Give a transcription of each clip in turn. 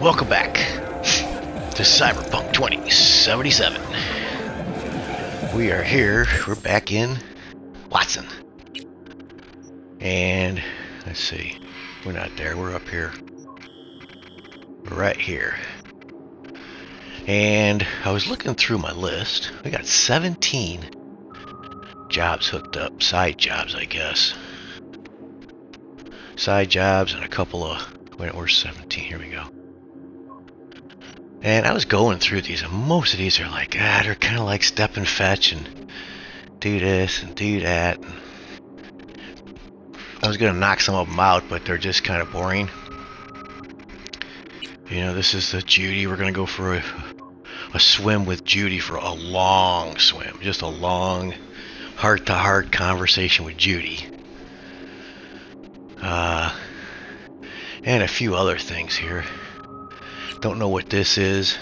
Welcome back to Cyberpunk 2077. We are here, we're back in Watson. And let's see, we're not there, we're up here. Right here. And I was looking through my list. We got 17 jobs hooked up, side jobs, I guess. Side jobs and a couple of. Wait, we're 17. Here we go. And I was going through these, and most of these are like, ah, they're kind of like step and fetch and do this and do that. I was going to knock some of them out, but they're just kind of boring. You know, this is the Judy. We're going to go for a, a swim with Judy for a long swim. Just a long, heart to heart conversation with Judy. Uh, and a few other things here. Don't know what this is.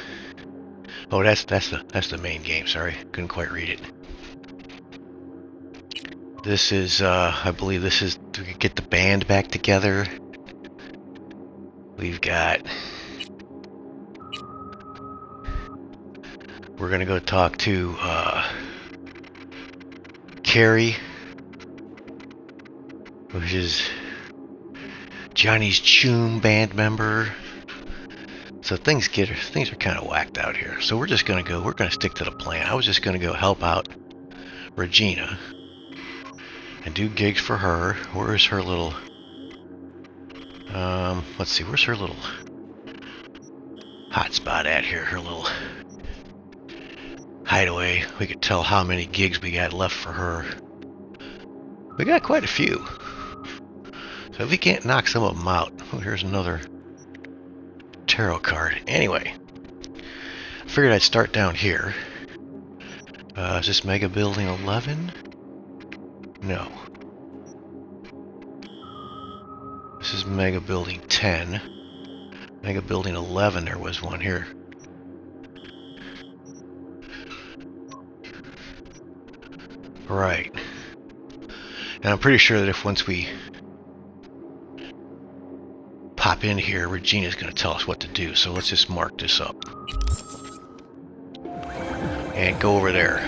Oh, that's that's the that's the main game. Sorry, couldn't quite read it. This is, uh, I believe this is to get the band back together. We've got. We're gonna go talk to uh, Kerry, which is Johnny's Choom band member. So things get things are kind of whacked out here. So we're just gonna go. We're gonna stick to the plan. I was just gonna go help out Regina and do gigs for her. Where is her little? Um, let's see. Where's her little hotspot at here? Her little hideaway. We could tell how many gigs we got left for her. We got quite a few. So if we can't knock some of them out, oh, here's another tarot card. Anyway, I figured I'd start down here. Uh, is this Mega Building 11? No. This is Mega Building 10. Mega Building 11, there was one here. Right. And I'm pretty sure that if once we pop in here, Regina's going to tell us what to do. So let's just mark this up. And go over there.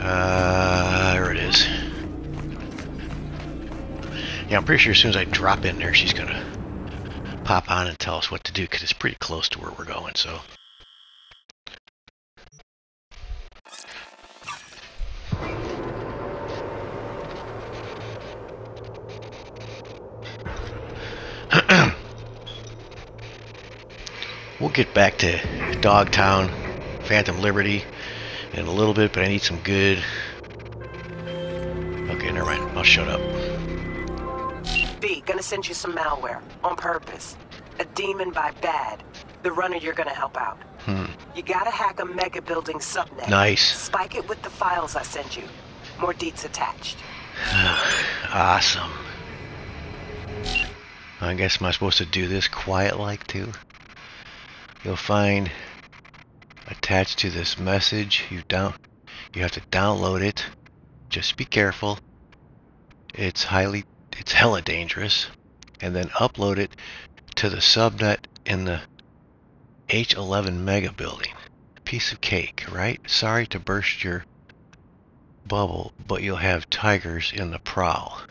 Uh, there it is. Yeah, I'm pretty sure as soon as I drop in there, she's going to pop on and tell us what to do because it's pretty close to where we're going, so. we'll get back to Dogtown, Phantom Liberty in a little bit, but I need some good... Okay, never mind. I'll shut up. V, gonna send you some malware. On purpose. A demon by bad. The runner you're gonna help out. Hmm. You gotta hack a mega building subnet. Nice. Spike it with the files I sent you. More deets attached. awesome. I guess am I supposed to do this quiet like too? You'll find attached to this message you down you have to download it. Just be careful. It's highly it's hella dangerous. And then upload it to the subnet in the H11 mega building. Piece of cake, right? Sorry to burst your bubble, but you'll have Tygers in the prowl.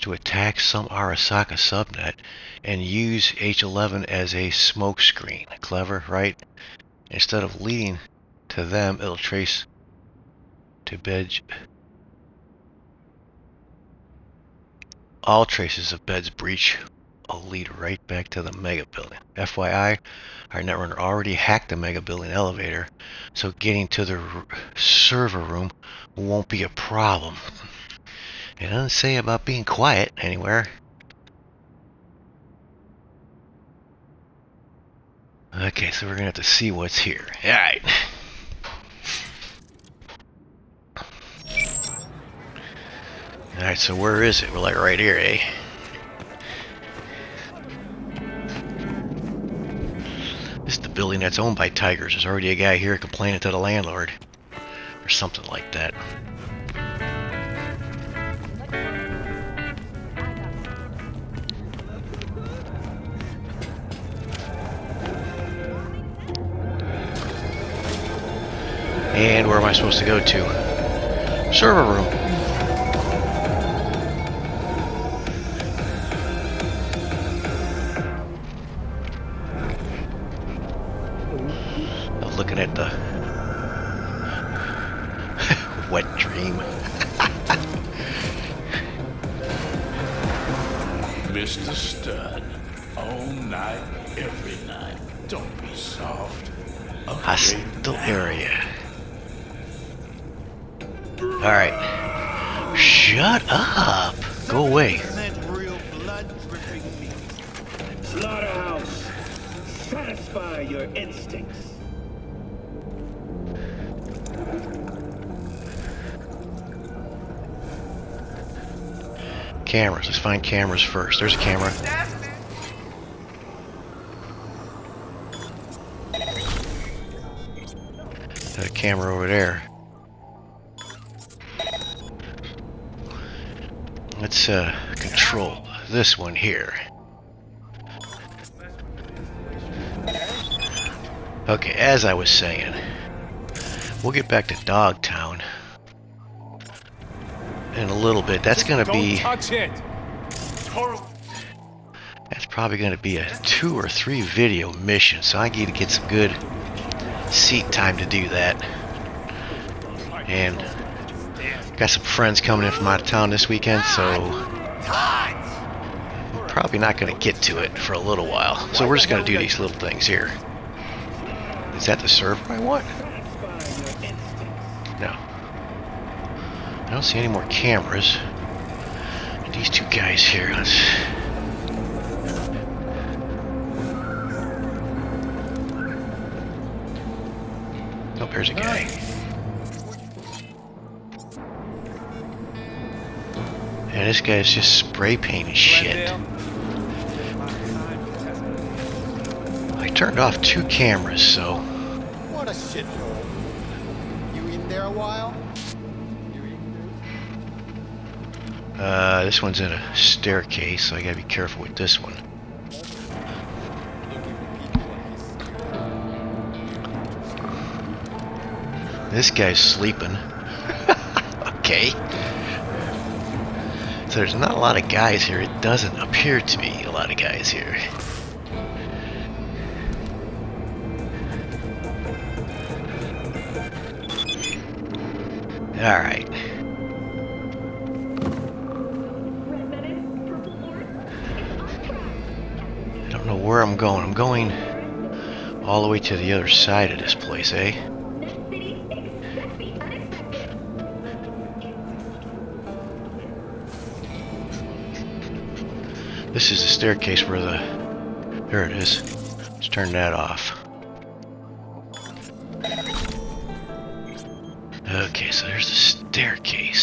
To attack some Arasaka subnet and use H11 as a smokescreen. Clever, right? Instead of leading to them, it'll trace to bed. All traces of bed's breach will lead right back to the mega building. FYI, our netrunner already hacked the mega building elevator, so getting to the server room won't be a problem. It doesn't say about being quiet anywhere. Okay, so we're gonna have to see what's here. Alright. Alright, so where is it? We're like right here, eh? This is the building that's owned by Tygers. There's already a guy here complaining to the landlord. Or something like that. And where am I supposed to go to? Server room. Cameras. Let's find cameras first. There's a camera. A camera over there. Let's uh, control this one here. Okay, as I was saying, we'll get back to Dogtown in a little bit. That's going to be... That's probably going to be a two or three video mission, so I need to get some good seat time to do that. And got some friends coming in from out of town this weekend, so probably not going to get to it for a little while. So we're just going to do these little things here. Is that the server I want? No. I don't see any more cameras. These two guys here, let's... Oh, there's a guy. Yeah, this guy's just spray painting shit. I turned off two cameras, so... What a shithole. You in there a while? Uh, this one's in a staircase, so I gotta be careful with this one. This guy's sleeping. okay. So there's not a lot of guys here. It doesn't appear to be a lot of guys here. All the way to the other side of this place, eh? This is the staircase where the... There it is. Let's turn that off. Okay, so there's the staircase.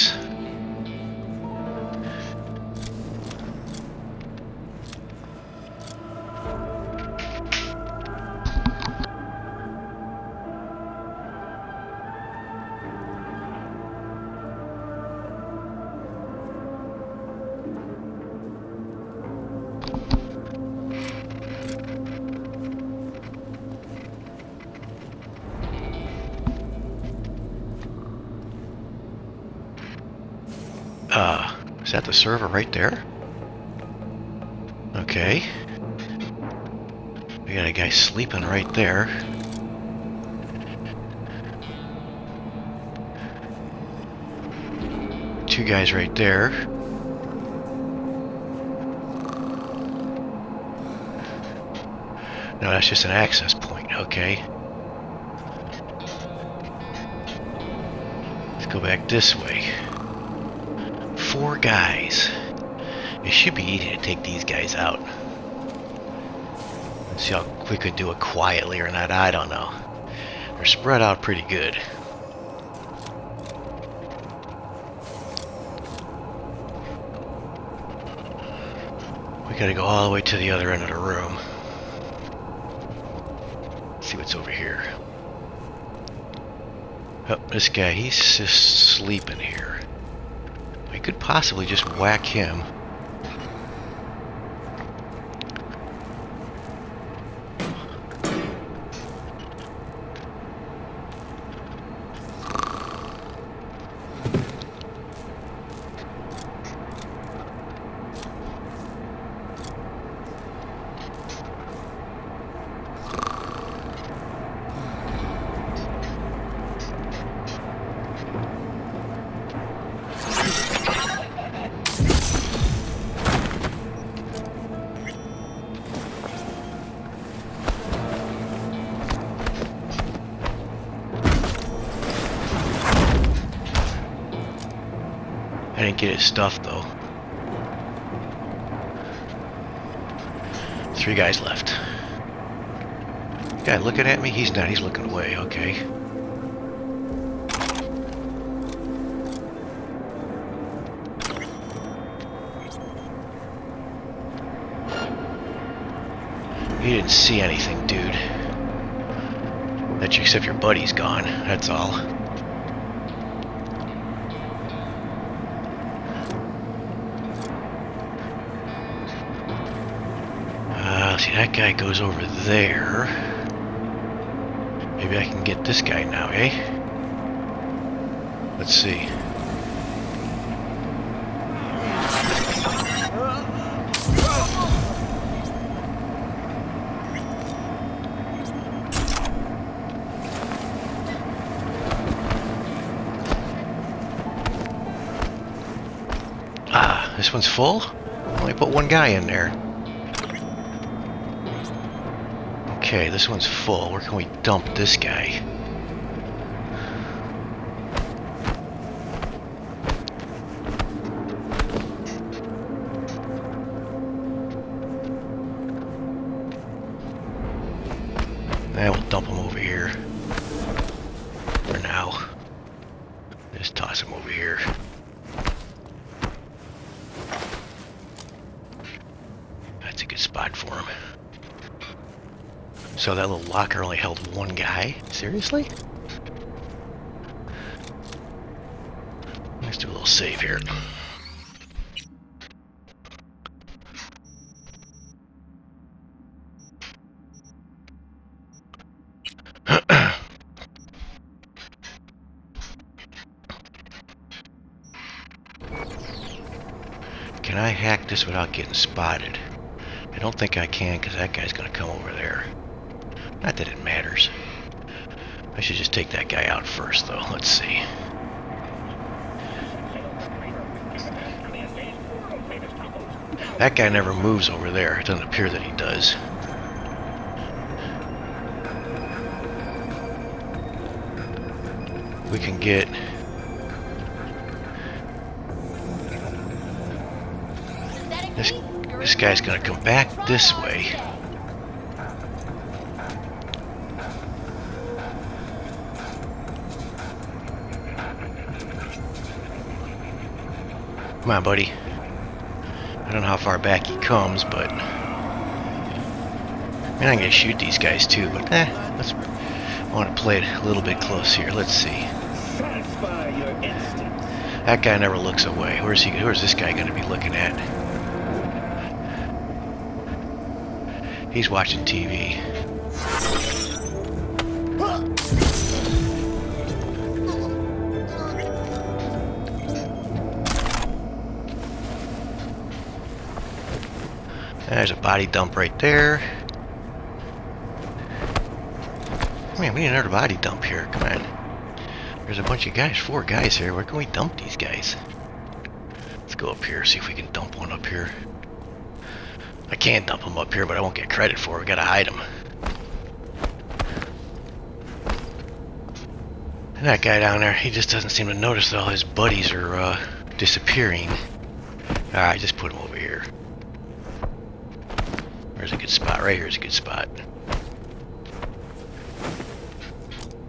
Server right there? Okay. We got a guy sleeping right there. Two guys right there. No, that's just an access point. Okay. Let's go back this way guys. It should be easy to take these guys out. Let's see how we could do it quietly or not, I don't know. They're spread out pretty good. We gotta go all the way to the other end of the room. Let's see what's over here. Oh, this guy, he's just sleeping here. Could possibly just whack him. Guy looking at me? He's not. He's looking away. Okay. You didn't see anything, dude. That you, except your buddy's gone. That's all. Uh, see, that guy goes over there. Maybe I can get this guy now, eh? Let's see. Ah, this one's full? Only put one guy in there. Okay, this one's full. Where can we dump this guy? Eh, we'll dump him over here. For now. Just toss him over here. That's a good spot for him. So that little locker only held one guy? Seriously? Let's do a little save here. Can I hack this without getting spotted? I don't think I can because that guy's going to come over there. Not that it matters. I should just take that guy out first, though. Let's see. That guy never moves over there. It doesn't appear that he does. We can get... This, this guy's gonna come back this way. Come on, buddy. I don't know how far back he comes, but... I mean, I'm gonna shoot these guys too, but eh, let's... I want to play it a little bit close here. Let's see. Satisfy your instincts. That guy never looks away. Where's he? Where's this guy going to be looking at? He's watching TV. There's a body dump right there. Man, we need another body dump here. Come on. There's a bunch of guys, four guys here. Where can we dump these guys? Let's go up here, see if we can dump one up here. I can dump them up here, but I won't get credit for it. We gotta hide them. And that guy down there, he just doesn't seem to notice that all his buddies are uh, disappearing. Alright, just put him over here. There's a good spot. Right here's a good spot.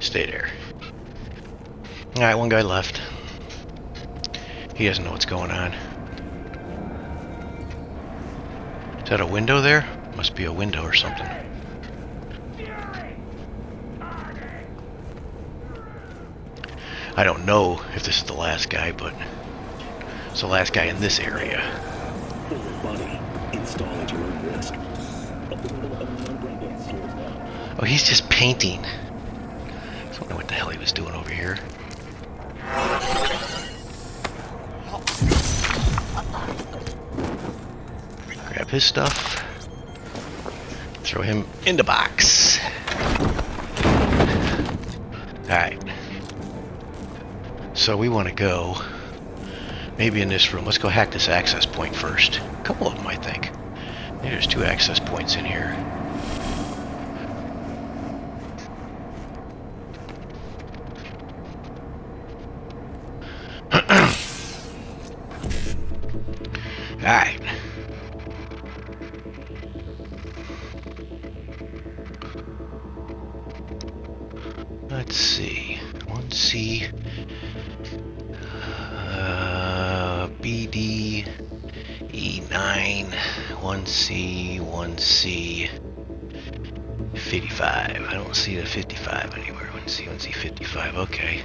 Stay there. Alright, one guy left. He doesn't know what's going on. Is that a window there? Must be a window or something. I don't know if this is the last guy, but it's the last guy in this area. Buddy, install at your own risk. Oh, he's just painting. I don't know what the hell he was doing over here. Grab his stuff. Throw him in the box. Alright. So we want to go maybe in this room. Let's go hack this access point first. A couple of them, I think. There's two access points in here. Alright. Let's see. 1C. Uh, BD. E9. 1C. 1C. 55. I don't see the 55 anywhere. 1C. 1C. 55. Okay.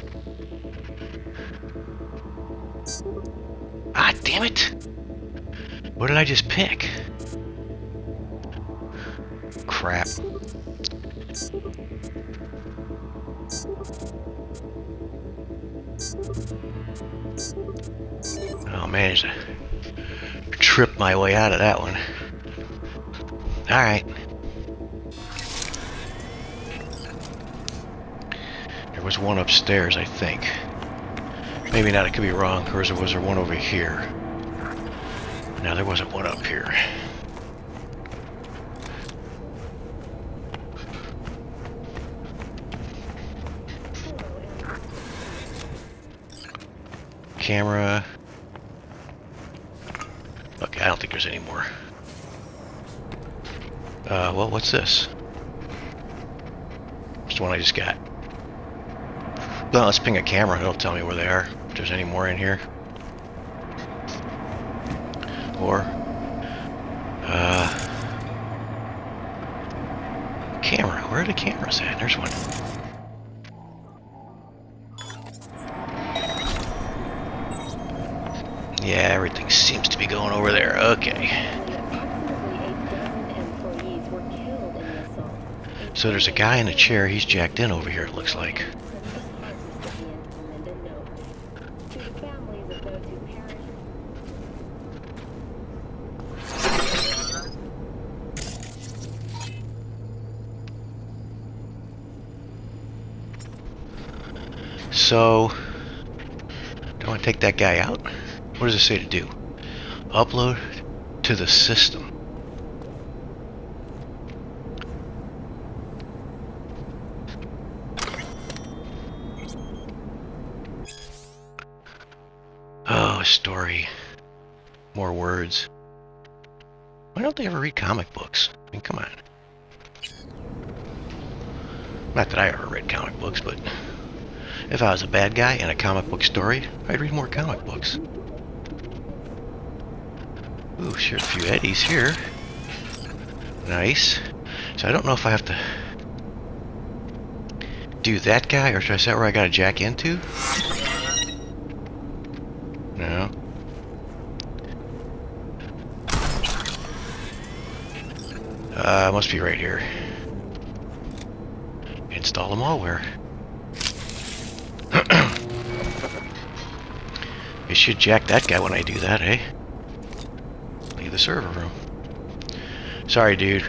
Ah, damn it! What did I just pick? Crap. Oh, managed to trip my way out of that one. Alright. There was one upstairs, I think. Maybe not, I could be wrong. Or was there one over here? No, there wasn't one up here. Camera. Okay, I don't think there's any more. Uh, well, what's this? It's the one I just got. No, let's ping a camera. It'll tell me where they are. If there's any more in here. Or, uh, camera. Where are the cameras at? There's one. Yeah, everything seems to be going over there. Okay. So there's a guy in a chair. He's jacked in over here, it looks like. So, do I want to take that guy out? What does it say to do? Upload to the system. Oh, story. More words. Why don't they ever read comic books? I mean, come on. Not that I ever read comic books, but if I was a bad guy in a comic book story, I'd read more comic books. Ooh, sure, a few eddies here. Nice. So I don't know if I have to do that guy, or should I set where I gotta jack into? No. Uh, must be right here. Install the malware. It should jack that guy when I do that, eh? Leave the server room. Sorry, dude.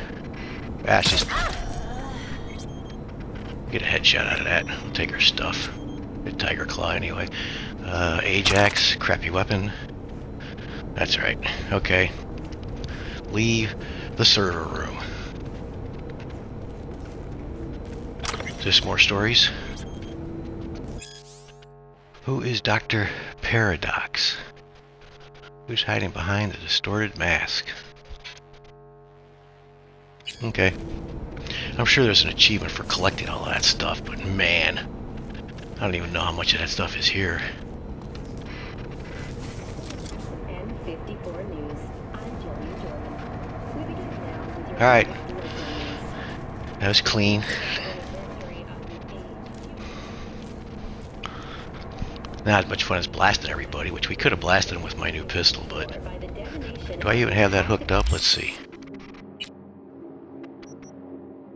Ah, just... Get a headshot out of that. We'll take her stuff. Get Tyger Claw anyway. Uh, Ajax, crappy weapon. That's right. Okay. Leave the server room. Just more stories. Who is Dr. Paradox? Who's hiding behind the distorted mask? Okay. I'm sure there's an achievement for collecting all that stuff, but man, I don't even know how much of that stuff is here. N54 News. I'm Gillian Jordan. We begin now with your All right. latest local news. That was clean. Anniversary of the age Not as much fun as blasting everybody, which we could have blasted them with my new pistol, but do I even have that hooked up? Let's see.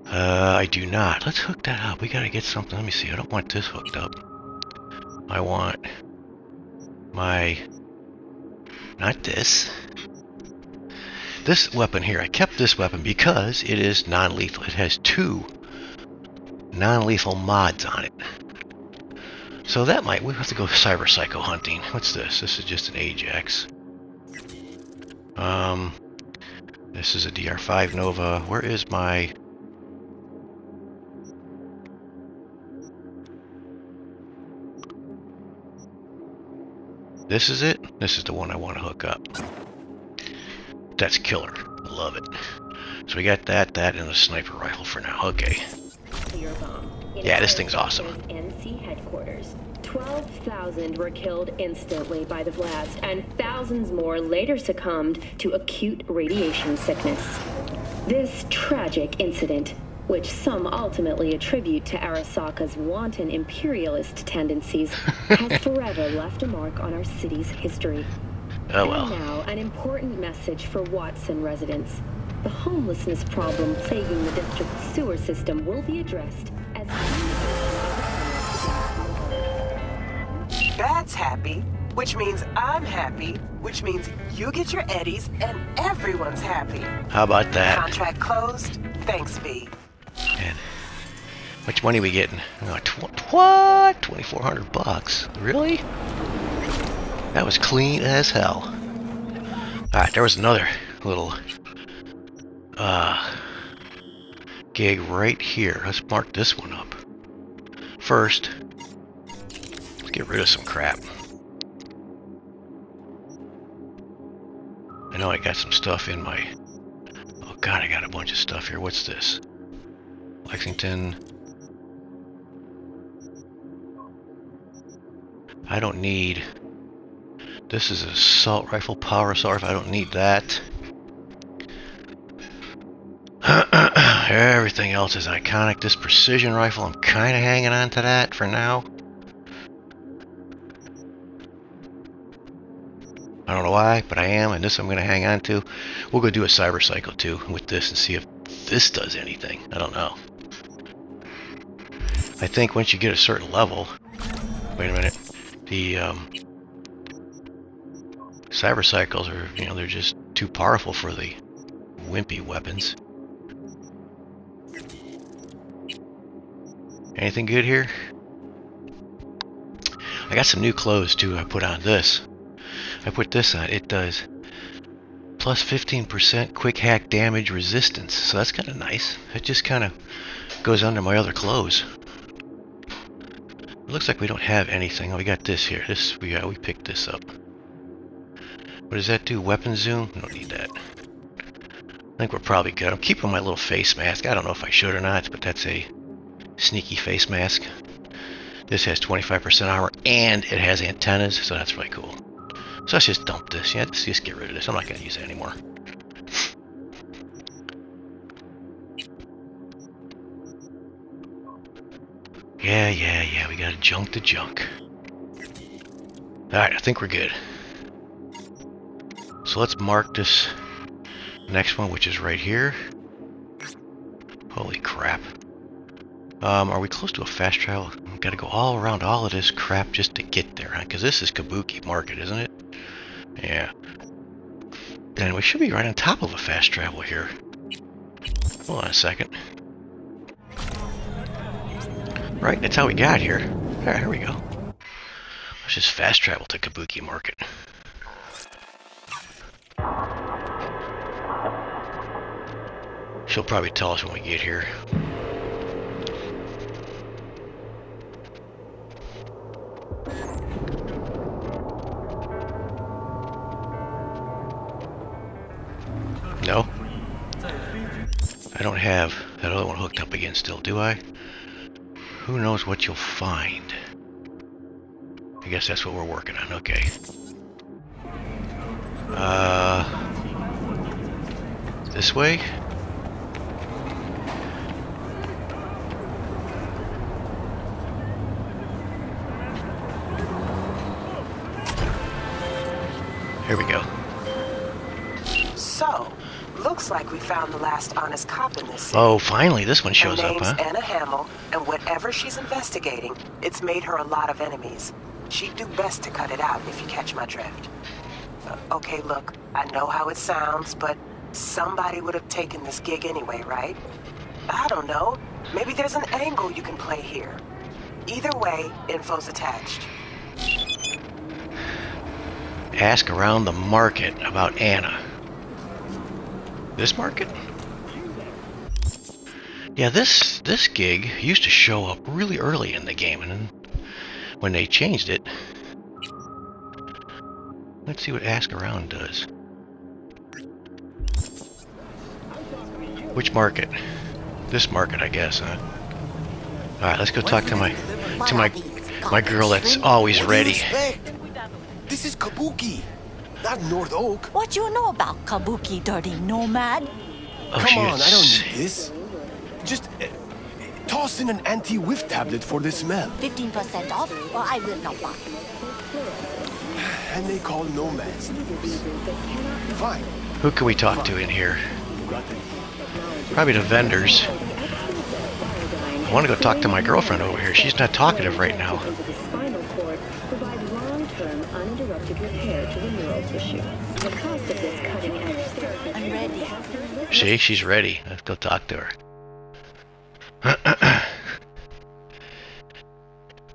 Uh, I do not. Let's hook that up. We gotta get something. Let me see. I don't want this hooked up. I want my... Not this. This weapon here. I kept this weapon because it is non-lethal. It has two non-lethal mods on it. So that might... We'll have to go cyber psycho hunting. What's this? This is just an Ajax. Um... This is a DR5 Nova. Where is my... This is it? This is the one I want to hook up. That's killer. Love it. So we got that, that, and a sniper rifle for now. Okay. Clear bomb. Yeah, this thing's awesome. NC headquarters. 12,000 were killed instantly by the blast, and thousands more later succumbed to acute radiation sickness. This tragic incident, which some ultimately attribute to Arasaka's wanton imperialist tendencies, has forever left a mark on our city's history. Oh And well. now, an important message for Watson residents. The homelessness problem plaguing the district's sewer system will be addressed Bad's happy, which means I'm happy, which means you get your eddies and everyone's happy. How about that? Contract closed. Thanks, V. And how much money we getting? Oh, tw- what? 2,400 bucks? Really? That was clean as hell. Alright, there was another little uh, gig right here. Let's mark this one up. First, get rid of some crap. I know I got some stuff in my... Oh god, I got a bunch of stuff here. What's this? Lexington. I don't need. This is a assault rifle, power assault rifle. I don't need that. Everything else is iconic. This precision rifle, I'm kind of hanging on to that for now. I don't know why, but I am, and this I'm going to hang on to. We'll go do a cyber psycho too with this and see if this does anything. I don't know. I think once you get a certain level, wait a minute, the um, cyber psychos are, you know, they're just too powerful for the wimpy weapons. Anything good here? I got some new clothes too. I put on this. I put this on. It does plus 15% quick hack damage resistance. So that's kind of nice. It just kind of goes under my other clothes. It looks like we don't have anything. Oh, we got this here. This we got. We picked this up. What does that do? Weapon zoom? Don't need that. I think we're probably good. I'm keeping my little face mask. I don't know if I should or not, but that's a sneaky face mask. This has 25% armor and it has antennas, so that's really cool. So let's just dump this. Yeah, let's just get rid of this. I'm not going to use it anymore. Yeah, yeah, yeah. We got to junk the junk. Alright, I think we're good. So let's mark this next one, which is right here. Holy crap. Um, are we close to a fast travel? We've got to go all around all of this crap just to get there, huh? Because this is Kabuki Market, isn't it? Yeah. Then we should be right on top of a fast travel here. Hold on a second. Right, that's how we got here. There, here we go. Let's just fast travel to Kabuki Market. She'll probably tell us when we get here. Again still, do I? Who knows what you'll find? I guess that's what we're working on, okay. Uh... This way? Here we go. So, looks like we found the last honest cop in this city. Oh, finally, this one Her shows up, name's huh? Anna Hamill, and whatever she's investigating, it's made her a lot of enemies. She'd do best to cut it out if you catch my drift. Uh, okay, look, I know how it sounds, but somebody would have taken this gig anyway, right? I don't know. Maybe there's an angle you can play here. Either way, info's attached. Ask around the market about Anna. This market? Yeah, this this gig used to show up really early in the game, and when they changed it, let's see what Ask Around does. Which market? This market, I guess, huh? Alright, let's go talk to my to my my girl that's always ready. This is Kabuki, not North Oak. What you know about Kabuki, dirty nomad? Oh, Come she on, I don't need this. Just uh, toss in an anti-whiff tablet for the smell. 15% off, or I will not buy. And they call nomads. Fine. Who can we talk to in here? Probably the vendors. I want to go talk to my girlfriend over here. She's not talkative right now. Into the cost of this cutting-edge. See, she's ready. Let's go talk to her.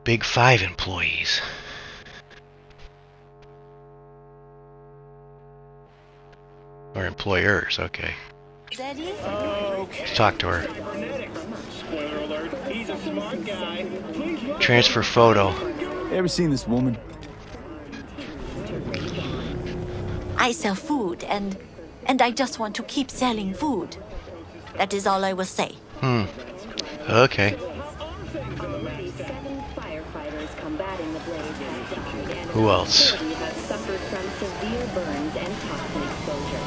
Big Five employees. Or employers, okay. Let's talk to her. Transfer photo. Ever seen this woman? I sell food, and and I just want to keep selling food. That is all I will say. Hmm. Okay. Who else? 40 have suffered from severe burns and toxin exposure.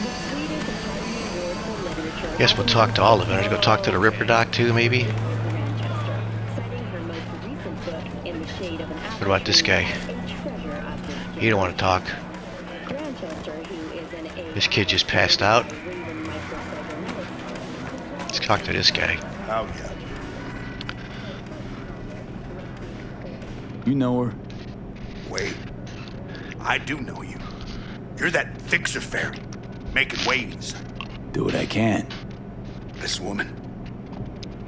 The Swedish Academy Award for Literature. Guess we'll talk to all of them. Let's go talk to the Ripper Doc too, maybe. What about this guy? He don't want to talk. Grantchester, who is an A- This kid just passed out. Let's talk to this guy. Oh, yeah. You know her? Wait. I do know you. You're that fixer fairy, making waves. Do what I can. This woman.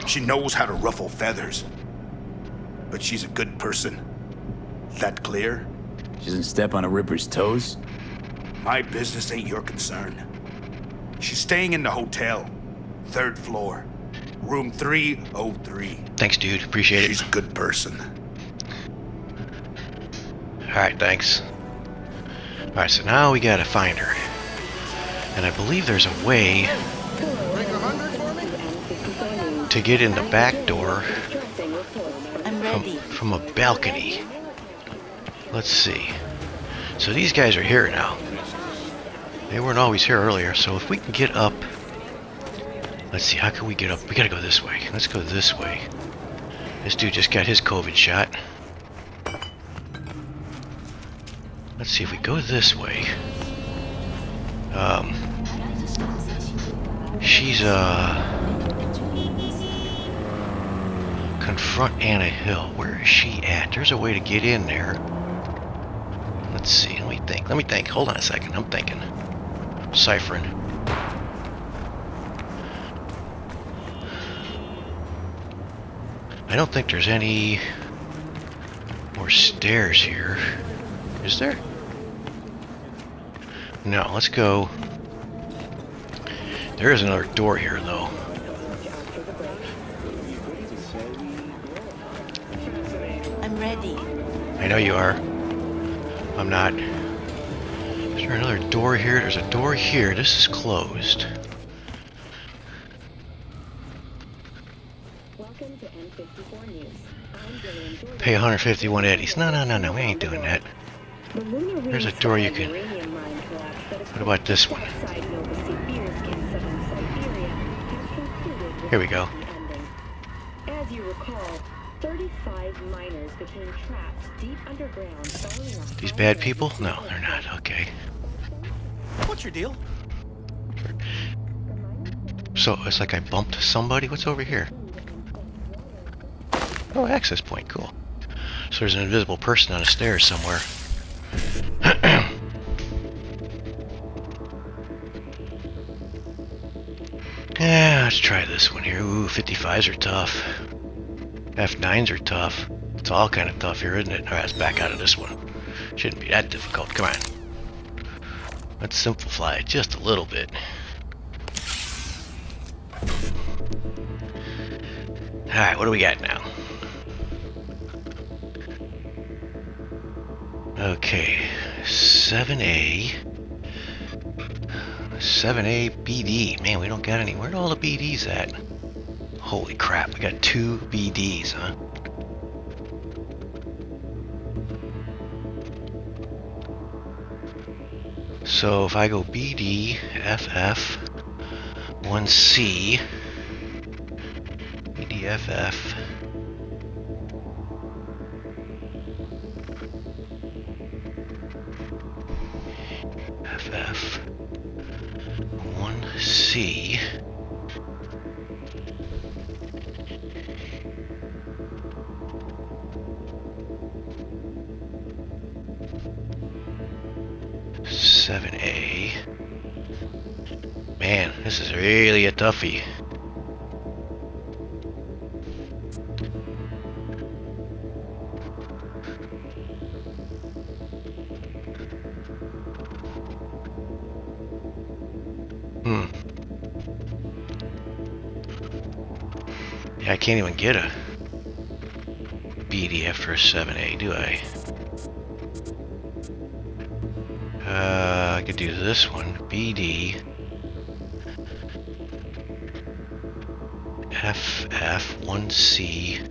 She knows how to ruffle feathers. But she's a good person. That clear? She doesn't step on a Ripper's toes. My business ain't your concern. She's staying in the hotel, third floor, room 303. Thanks, dude. Appreciate She's it. a good person. Alright, thanks. Alright, so now we gotta find her. And I believe there's a way to get in the back door from, from a balcony. Let's see. So these guys are here now. They weren't always here earlier, so if we can get up... Let's see, how can we get up? We gotta go this way. Let's go this way. This dude just got his COVID shot. Let's see if we go this way. Um, she's uh confront Anna Hill. Where is she at? There's a way to get in there. Let's see. Let me think. Let me think. Hold on a second. I'm thinking. Ciphering. I don't think there's any more stairs here. Is there? No, let's go. There is another door here, though. I'm ready. I know you are. I'm not. There another door here? There's a door here. This is closed. Welcome to N54 News. I'm Gillian Jordan. Pay 151 eddies. No, no, no, no. We ain't doing that. There's a door you can- uranium mine collapse that What about this one? outside Novosibirsk in southern Siberia has concluded with Here we go. As you recall, 35 miners became trapped deep underground following These bad people? No, they're not. Okay. What's your deal? So it's like I bumped somebody. What's over here? Oh, access point. Cool. So there's an invisible person on the stairs somewhere. yeah, let's try this one here. Ooh, 55s are tough. F9s are tough. It's all kind of tough here, isn't it? Alright, let's back out of this one. Shouldn't be that difficult. Come on. Let's simplify it just a little bit. Alright, what do we got now? Okay, 7A. 7A BD. Man, we don't got any. Where'd all the BDs at? Holy crap, we got two BDs, huh? So if I go BD, FF, 1C, BDFF, 7A. Man, this is really a toughie. Hmm. Yeah, I can't even get a BDF for a 7A, do I? Could do this one. BD. FF1C.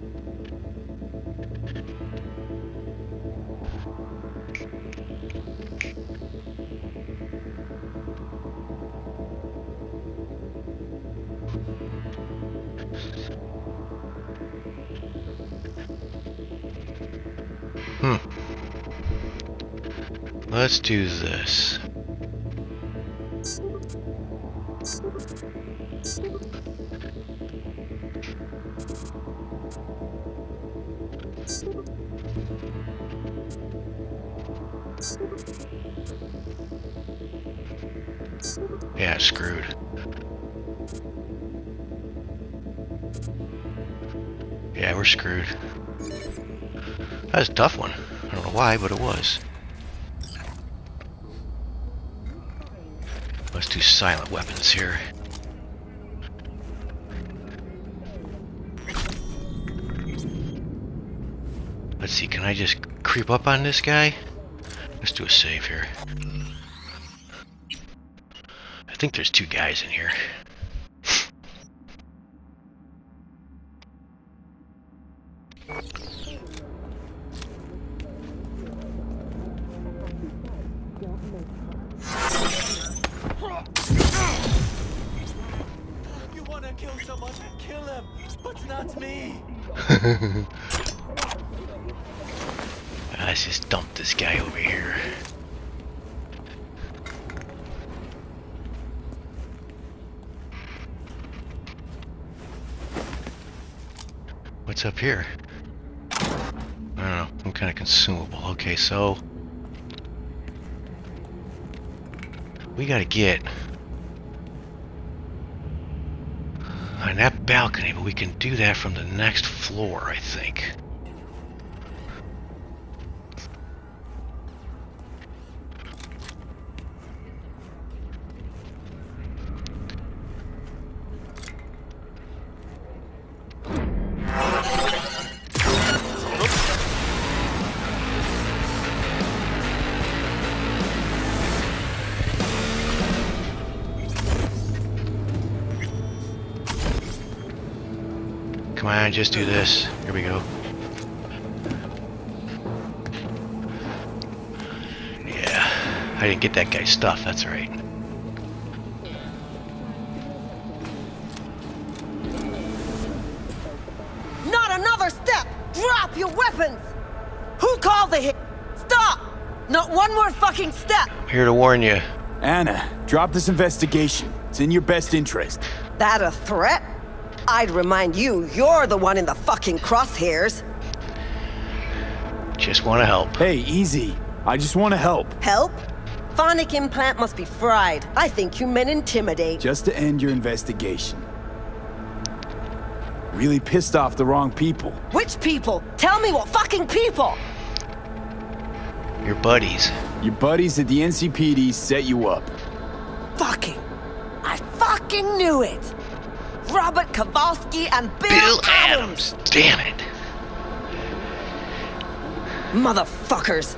Hmm. Let's do this. Yeah, screwed. Yeah, we're screwed. That was a tough one. I don't know why, but it was. Let's do silent weapons here. Let's see, can I just creep up on this guy? Let's do a save here. I think there's two guys in here. What's up here? I don't know. Some kind of consumable. Okay, so we gotta get on that balcony, but we can do that from the next floor, I think. Just do this. Here we go. Yeah, I didn't get that guy's stuff, that's right. Not another step! Drop your weapons! Who called the hit? Stop! Not one more fucking step! I'm here to warn you. Anna, drop this investigation. It's in your best interest. That a threat? I'd remind you, you're the one in the fucking crosshairs. Just want to help. Hey, easy. I just want to help. Help? Phonic implant must be fried. I think you meant intimidate. Just to end your investigation. Really pissed off the wrong people. Which people? Tell me what fucking people! Your buddies. Your buddies at the NCPD set you up. Fucking. I fucking knew it! Robert Kowalski and Bill, Bill Adams. Damn it. Motherfuckers.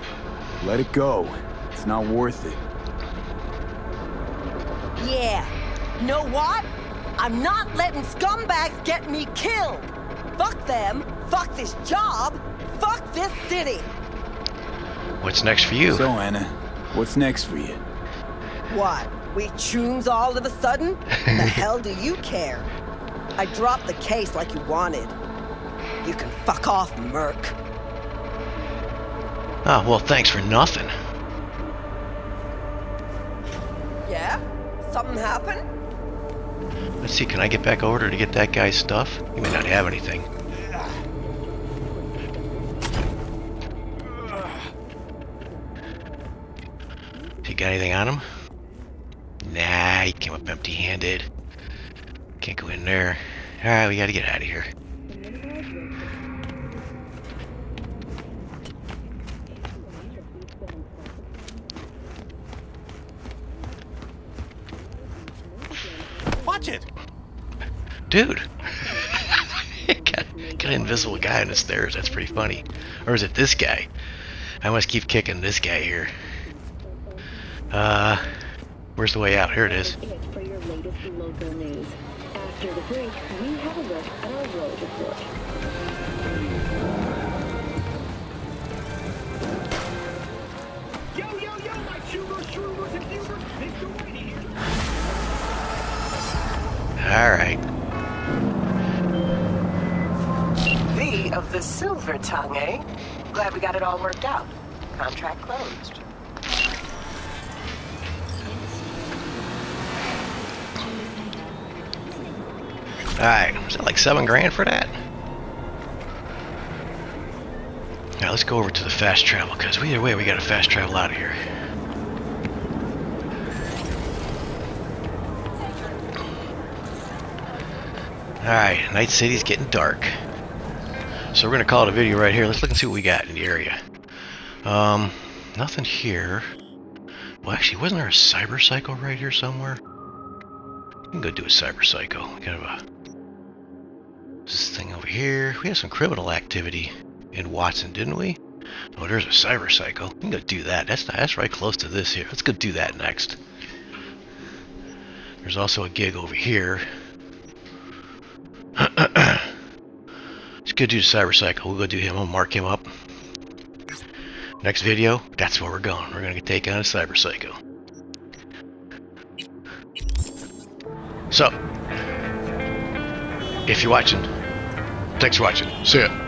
Let it go. It's not worth it. Yeah. Know what? I'm not letting scumbags get me killed. Fuck them. Fuck this job. Fuck this city. What's next for you? So, Anna, what's next for you? What? We tunes all of a sudden? the hell do you care? I dropped the case like you wanted. You can fuck off, Merc. Oh, well, thanks for nothing. Yeah? Something happened? Let's see, can I get back over to get that guy's stuff? He may not have anything. He got anything on him? Nah, he came up empty-handed. Can't go in there. Alright, we gotta get out of here. Watch it! Dude! got, got an invisible guy on the stairs. That's pretty funny. Or is it this guy? I must keep kicking this guy here. Uh, where's the way out? Here it is. After the break, we have a look at our road report. Yo, yo, yo, my shooters, shroomers, and viewers. Mr. Whitey here. Alright. V of the Silver Tongue, eh? Glad we got it all worked out. Contract closed. Alright, is that like seven grand for that? Now let's go over to the fast travel, because either way we gotta fast travel out of here. Alright, Night City's getting dark. So we're gonna call it a video right here. Let's look and see what we got in the area. Um, nothing here. Well, actually, wasn't there a cyber psycho right here somewhere? We can go do a cyber psycho. We got a here. We had some criminal activity in Watson, didn't we? Oh, there's a cyber psycho. We can go do that. That's that's right close to this here. Let's go do that next. There's also a gig over here. Let's go do the cyber psycho. We'll go do him. We'll mark him up. Next video, that's where we're going. We're gonna take on a cyber psycho. So, if you're watching, thanks for watching. See ya.